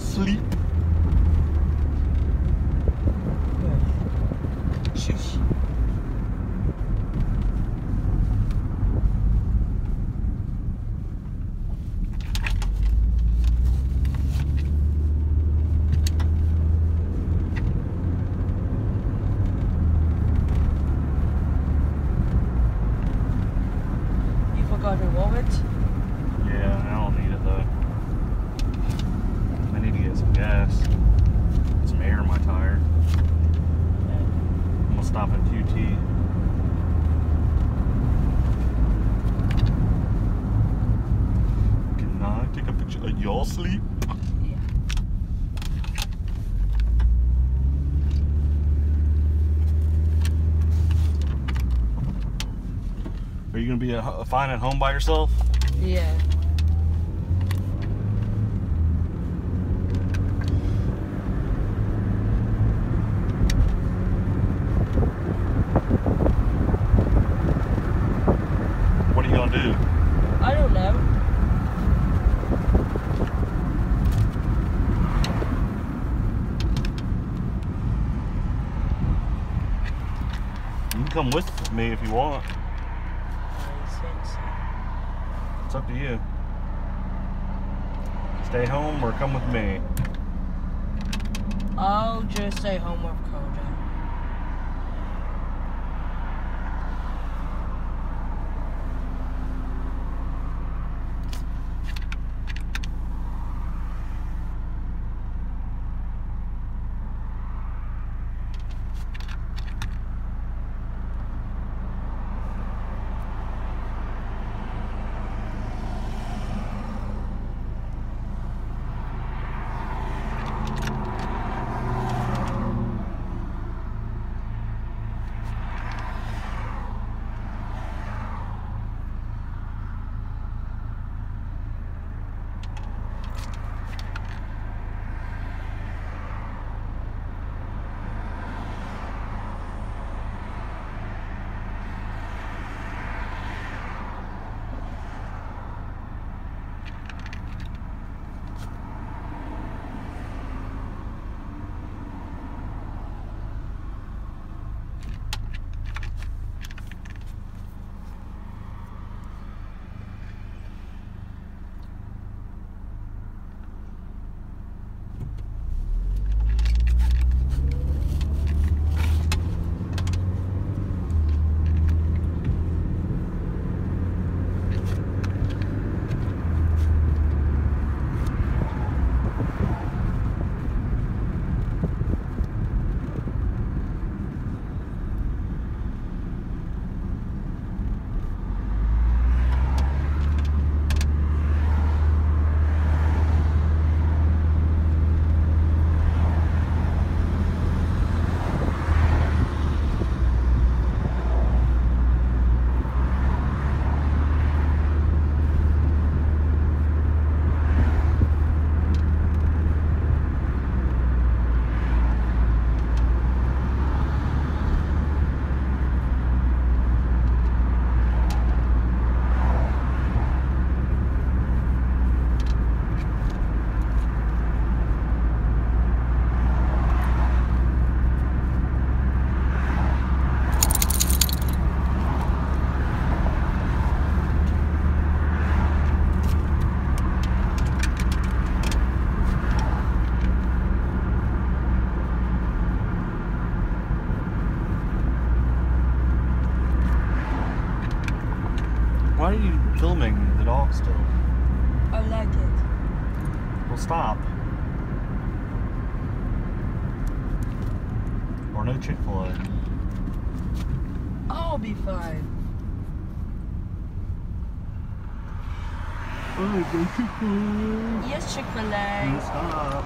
sleep? Shush. You forgot your wallet? Yeah, I don't need it though. Need to get some gas. Some air in my tire. I'm gonna stop at QT. Can I take a picture of y'all sleep? Yeah. Are you gonna be a, fine at home by yourself? Yeah. Gonna do? I don't know. You can come with me if you want. I think so. It's up to you. Stay home or come with me. I'll just stay home with Kojo. Why are you filming the dog still? I like it. Well, stop. Or no Chick fil A. I'll be fine. Oh, no Chick fil A. Yes, Chick-fil-A. Stop.